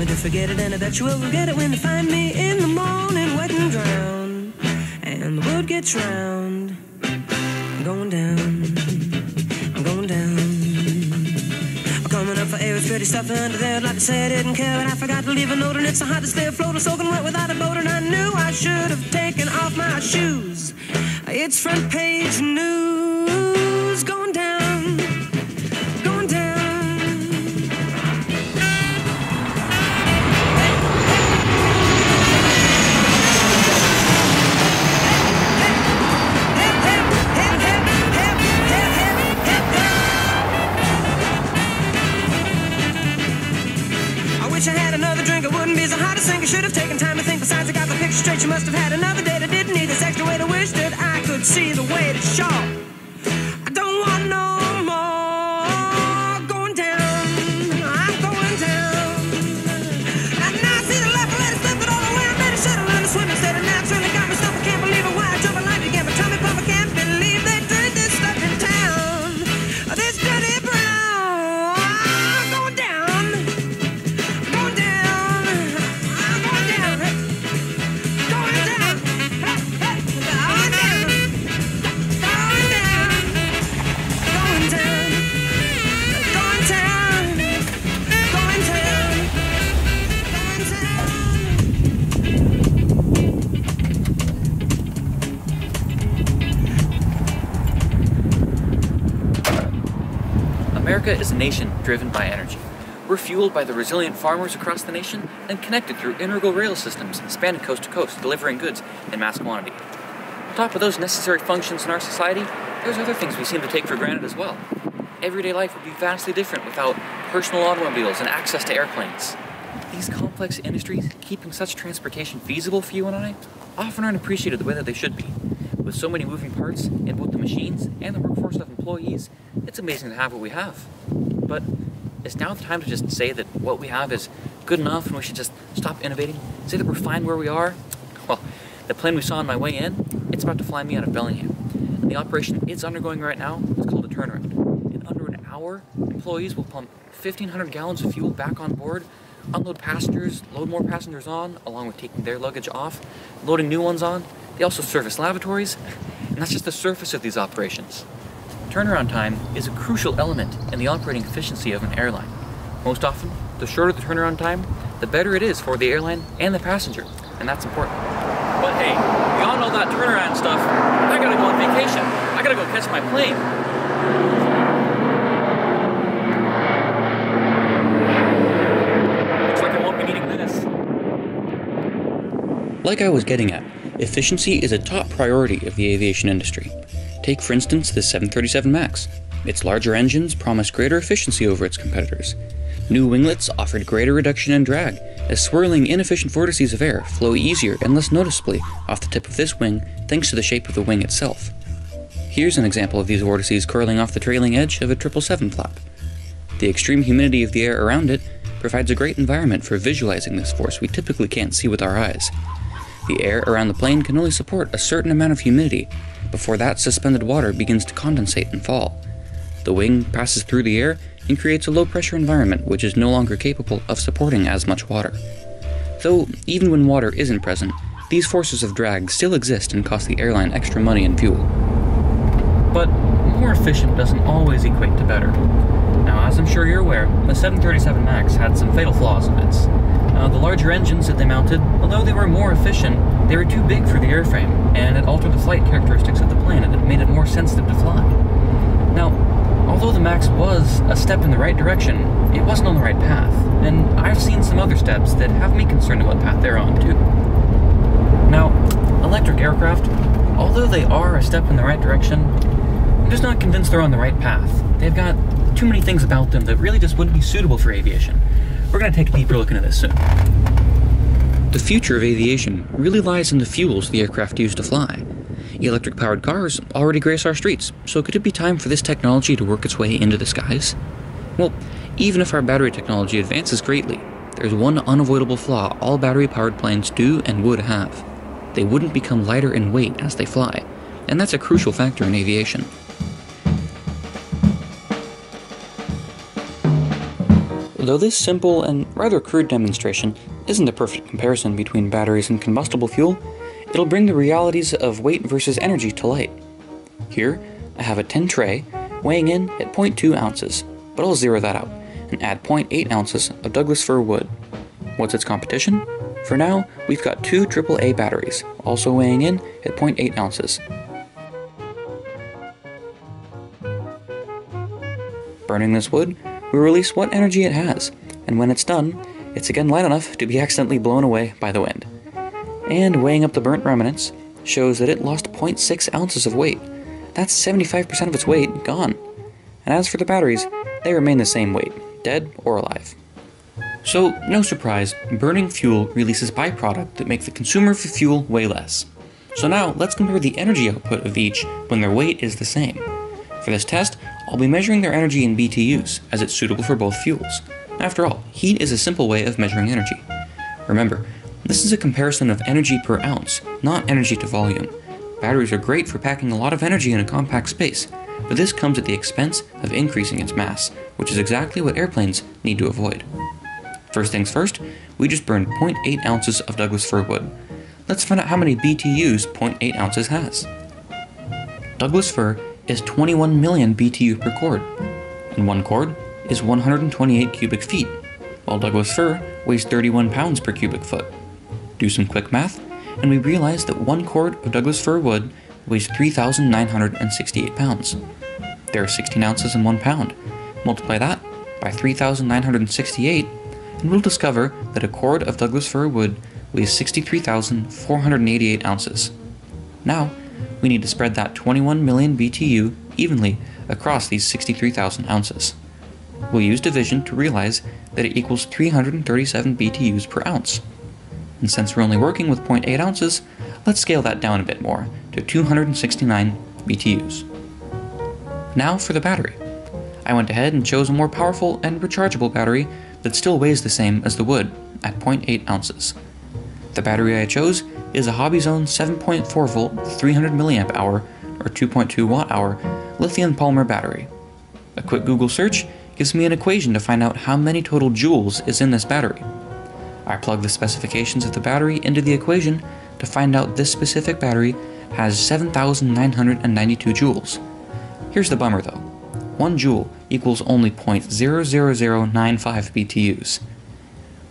me to forget it, and I bet you will regret it when you find me in the morning, wet and drowned, and the world gets round. I'm going down. I'm going down. I'm coming up for air, it's pretty stuffy under there. Like to say I didn't care, but I forgot to leave a note, and it's so hot to stay afloat, or soaking wet without a boat, and I knew I should have taken off my shoes. It's front page news. Must have had another date. I didn't need this extra way to wish that I could see the way to show. America is a nation driven by energy. We're fueled by the resilient farmers across the nation and connected through integral rail systems spanning coast to coast, delivering goods in mass quantity. On top of those necessary functions in our society, there's other things we seem to take for granted as well. Everyday life would be vastly different without personal automobiles and access to airplanes. These complex industries, keeping such transportation feasible for you and I, often aren't appreciated the way that they should be. With so many moving parts in both the machines and the workforce of employees, it's amazing to have what we have. But it's now the time to just say that what we have is good enough and we should just stop innovating? Say that we're fine where we are? Well, the plane we saw on my way in, it's about to fly me out of Bellingham. And the operation it's undergoing right now is called a turnaround. In under an hour, employees will pump 1,500 gallons of fuel back on board, unload passengers, load more passengers on, along with taking their luggage off, loading new ones on. They also service lavatories, and that's just the surface of these operations. Turnaround time is a crucial element in the operating efficiency of an airline. Most often, the shorter the turnaround time, the better it is for the airline and the passenger, and that's important. But hey, beyond all that turnaround stuff, I gotta go on vacation. I gotta go catch my plane. Looks like I won't be needing this. Like I was getting at, efficiency is a top priority of the aviation industry. Take, for instance, the 737 MAX. Its larger engines promise greater efficiency over its competitors. New winglets offered greater reduction in drag, as swirling, inefficient vortices of air flow easier and less noticeably off the tip of this wing thanks to the shape of the wing itself. Here's an example of these vortices curling off the trailing edge of a 777 flap. The extreme humidity of the air around it provides a great environment for visualizing this force we typically can't see with our eyes. The air around the plane can only support a certain amount of humidity before that suspended water begins to condensate and fall. The wing passes through the air and creates a low pressure environment which is no longer capable of supporting as much water. Though, even when water isn't present, these forces of drag still exist and cost the airline extra money and fuel. But more efficient doesn't always equate to better. As I'm sure you're aware, the 737 MAX had some fatal flaws in it. Uh, the larger engines that they mounted, although they were more efficient, they were too big for the airframe, and it altered the flight characteristics of the plane and it made it more sensitive to fly. Now, although the MAX was a step in the right direction, it wasn't on the right path, and I've seen some other steps that have me concerned about path they're on, too. Now, electric aircraft, although they are a step in the right direction, I'm just not convinced they're on the right path. They've got too many things about them that really just wouldn't be suitable for aviation. We're going to take a deeper look into this soon. The future of aviation really lies in the fuels the aircraft use to fly. Electric powered cars already grace our streets, so could it be time for this technology to work its way into the skies? Well, even if our battery technology advances greatly, there's one unavoidable flaw all battery powered planes do and would have. They wouldn't become lighter in weight as they fly, and that's a crucial factor in aviation. Though this simple and rather crude demonstration isn't a perfect comparison between batteries and combustible fuel, it'll bring the realities of weight versus energy to light. Here, I have a tin tray weighing in at 0.2 ounces, but I'll zero that out and add 0.8 ounces of Douglas fir wood. What's its competition? For now, we've got two AAA batteries, also weighing in at 0.8 ounces. Burning this wood, we release what energy it has, and when it's done, it's again light enough to be accidentally blown away by the wind. And weighing up the burnt remnants shows that it lost 0.6 ounces of weight. That's 75% of its weight gone. And as for the batteries, they remain the same weight, dead or alive. So, no surprise, burning fuel releases byproduct that make the consumer of fuel weigh less. So now, let's compare the energy output of each when their weight is the same. For this test, I'll be measuring their energy in BTUs, as it's suitable for both fuels. After all, heat is a simple way of measuring energy. Remember, this is a comparison of energy per ounce, not energy to volume. Batteries are great for packing a lot of energy in a compact space, but this comes at the expense of increasing its mass, which is exactly what airplanes need to avoid. First things first, we just burned 0.8 ounces of Douglas fir wood. Let's find out how many BTUs 0.8 ounces has. Douglas fir is 21 million BTU per cord, and one cord is 128 cubic feet, while Douglas fir weighs 31 pounds per cubic foot. Do some quick math, and we realize that one cord of Douglas fir wood weighs 3,968 pounds. There are 16 ounces in one pound. Multiply that by 3,968 and we'll discover that a cord of Douglas fir wood weighs 63,488 ounces. Now, we need to spread that 21 million BTU evenly across these 63,000 ounces. We'll use division to realize that it equals 337 BTUs per ounce. And since we're only working with 0.8 ounces, let's scale that down a bit more to 269 BTUs. Now for the battery. I went ahead and chose a more powerful and rechargeable battery that still weighs the same as the wood at 0.8 ounces. The battery I chose is a Hobbyzone 7.4 volt 300 milliamp hour or 2.2 watt hour lithium polymer battery. A quick Google search gives me an equation to find out how many total joules is in this battery. I plug the specifications of the battery into the equation to find out this specific battery has 7,992 joules. Here's the bummer though. 1 joule equals only 0.00095 BTUs.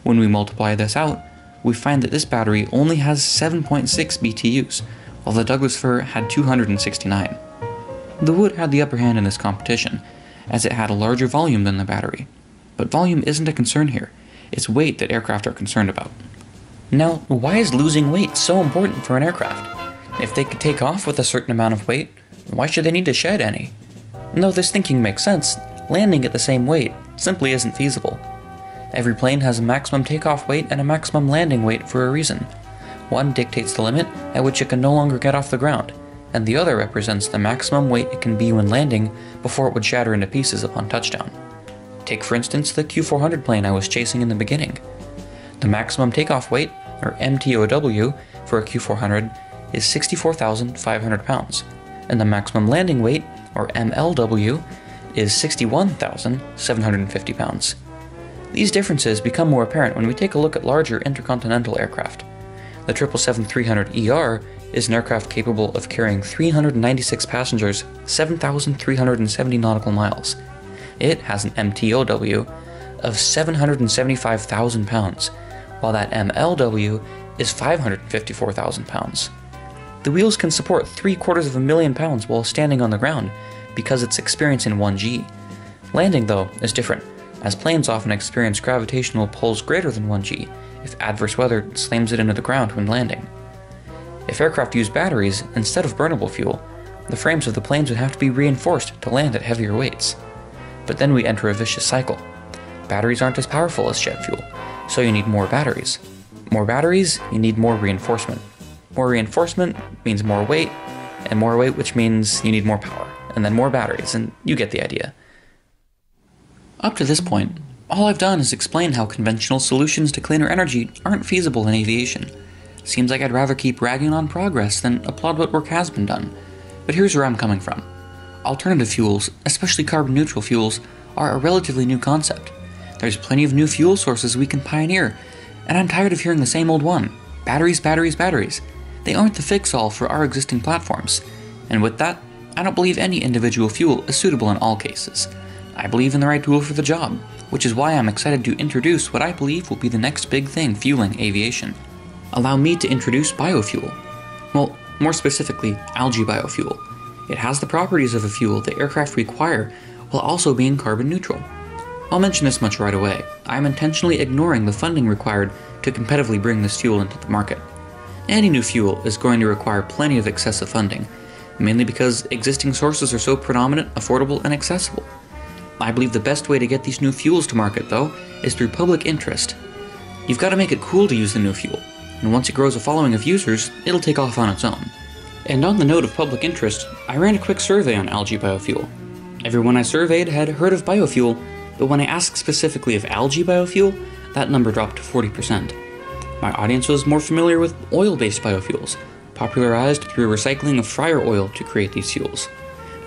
When we multiply this out, we find that this battery only has 7.6 BTUs, while the Douglas fir had 269. The wood had the upper hand in this competition, as it had a larger volume than the battery. But volume isn't a concern here, it's weight that aircraft are concerned about. Now, why is losing weight so important for an aircraft? If they could take off with a certain amount of weight, why should they need to shed any? though this thinking makes sense, landing at the same weight simply isn't feasible. Every plane has a maximum takeoff weight and a maximum landing weight for a reason. One dictates the limit at which it can no longer get off the ground, and the other represents the maximum weight it can be when landing before it would shatter into pieces upon touchdown. Take, for instance, the Q 400 plane I was chasing in the beginning. The maximum takeoff weight, or MTOW, for a Q 400 is 64,500 pounds, and the maximum landing weight, or MLW, is 61,750 pounds. These differences become more apparent when we take a look at larger intercontinental aircraft. The 777-300ER is an aircraft capable of carrying 396 passengers 7,370 nautical miles. It has an MTOW of 775,000 pounds, while that MLW is 554,000 pounds. The wheels can support three quarters of a million pounds while standing on the ground because it's experiencing 1G. Landing, though, is different, as planes often experience gravitational pulls greater than 1G if adverse weather slams it into the ground when landing. If aircraft use batteries instead of burnable fuel, the frames of the planes would have to be reinforced to land at heavier weights. But then we enter a vicious cycle. Batteries aren't as powerful as jet fuel, so you need more batteries. More batteries, you need more reinforcement. More reinforcement means more weight, and more weight, which means you need more power, and then more batteries, and you get the idea. Up to this point, all I've done is explain how conventional solutions to cleaner energy aren't feasible in aviation. Seems like I'd rather keep ragging on progress than applaud what work has been done. But here's where I'm coming from. Alternative fuels, especially carbon neutral fuels, are a relatively new concept. There's plenty of new fuel sources we can pioneer, and I'm tired of hearing the same old one batteries, batteries, batteries. They aren't the fix all for our existing platforms. And with that, I don't believe any individual fuel is suitable in all cases. I believe in the right tool for the job, which is why I'm excited to introduce what I believe will be the next big thing fueling aviation. Allow me to introduce biofuel. Well, more specifically, algae biofuel. It has the properties of a fuel the aircraft require while also being carbon neutral. I'll mention this much right away. I'm intentionally ignoring the funding required to competitively bring this fuel into the market. Any new fuel is going to require plenty of excessive funding, mainly because existing sources are so predominant, affordable, and accessible. I believe the best way to get these new fuels to market, though, is through public interest. You've got to make it cool to use the new fuel, and once it grows a following of users, it'll take off on its own. And on the note of public interest, I ran a quick survey on algae biofuel. Everyone I surveyed had heard of biofuel, but when I asked specifically of algae biofuel, that number dropped to 40%. My audience was more familiar with oil based biofuels, popularized through recycling of fryer oil to create these fuels.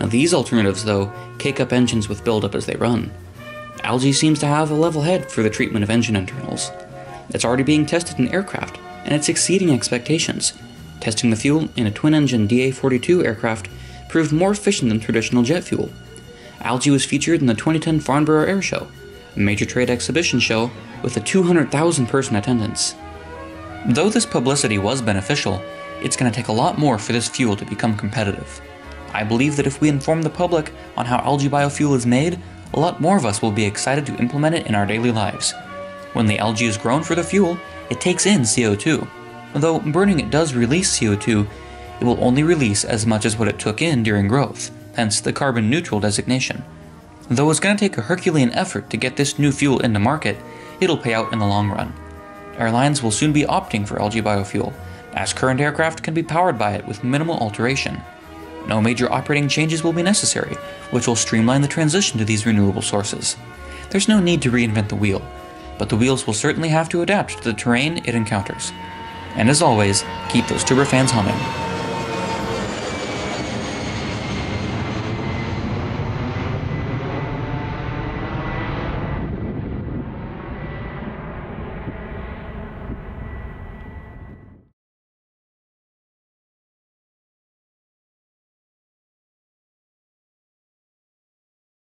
Now, these alternatives, though, cake up engines with buildup as they run. Algae seems to have a level head for the treatment of engine internals. It's already being tested in aircraft, and it's exceeding expectations. Testing the fuel in a twin engine DA 42 aircraft proved more efficient than traditional jet fuel. Algae was featured in the 2010 Farnborough Air Show, a major trade exhibition show with a 200,000 person attendance. Though this publicity was beneficial, it's going to take a lot more for this fuel to become competitive. I believe that if we inform the public on how algae biofuel is made, a lot more of us will be excited to implement it in our daily lives. When the algae is grown for the fuel, it takes in CO2. Though burning it does release CO2, it will only release as much as what it took in during growth, hence the carbon neutral designation. Though it's going to take a Herculean effort to get this new fuel into market, it'll pay out in the long run. Airlines will soon be opting for algae biofuel, as current aircraft can be powered by it with minimal alteration. No major operating changes will be necessary, which will streamline the transition to these renewable sources. There's no need to reinvent the wheel, but the wheels will certainly have to adapt to the terrain it encounters. And as always, keep those turbofans humming.